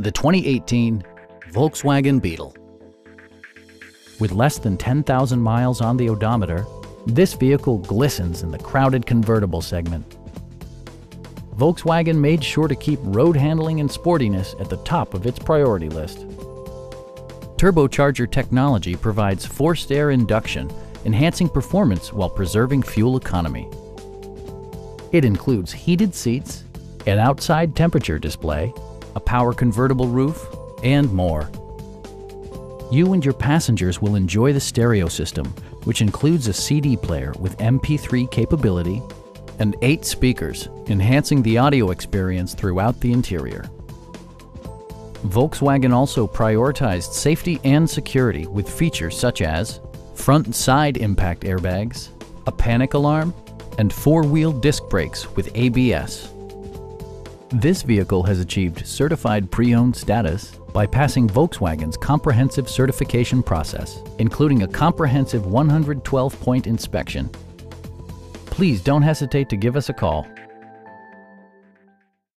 the 2018 Volkswagen Beetle. With less than 10,000 miles on the odometer, this vehicle glistens in the crowded convertible segment. Volkswagen made sure to keep road handling and sportiness at the top of its priority list. Turbocharger technology provides forced air induction, enhancing performance while preserving fuel economy. It includes heated seats, an outside temperature display, a power convertible roof, and more. You and your passengers will enjoy the stereo system, which includes a CD player with MP3 capability and eight speakers, enhancing the audio experience throughout the interior. Volkswagen also prioritized safety and security with features such as front and side impact airbags, a panic alarm, and four-wheel disc brakes with ABS. This vehicle has achieved certified pre-owned status by passing Volkswagen's comprehensive certification process, including a comprehensive 112-point inspection. Please don't hesitate to give us a call